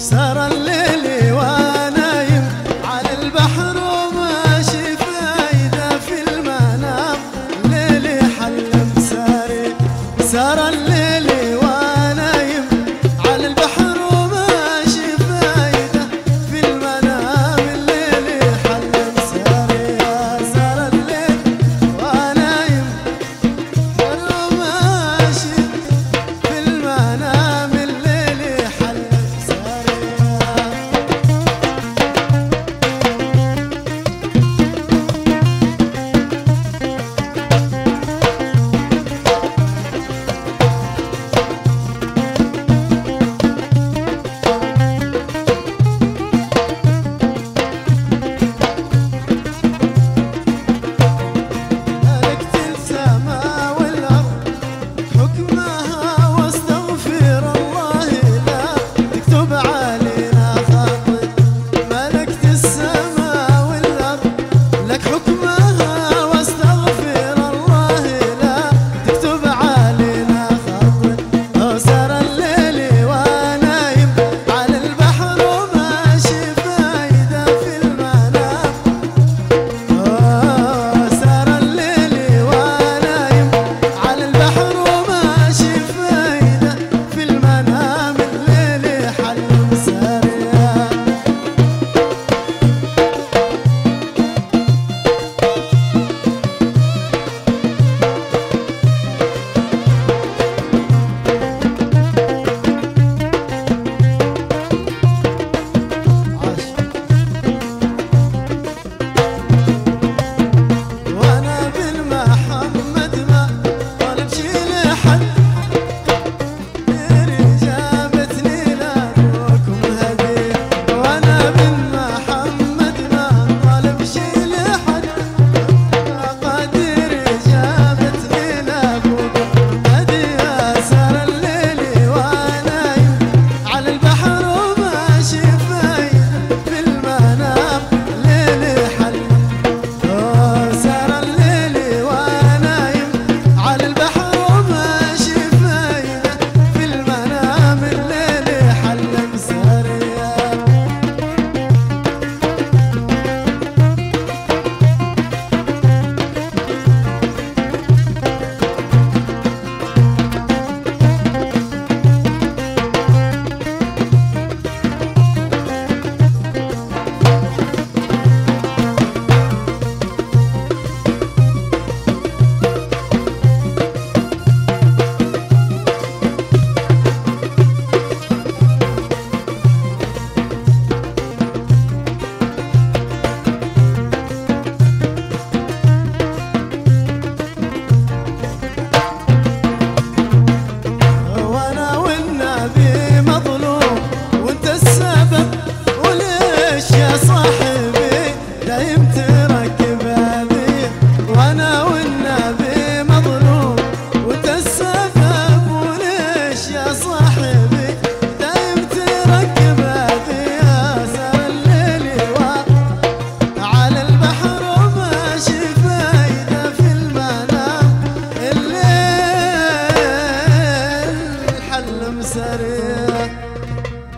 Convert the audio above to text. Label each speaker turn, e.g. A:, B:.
A: سار الليل. sensin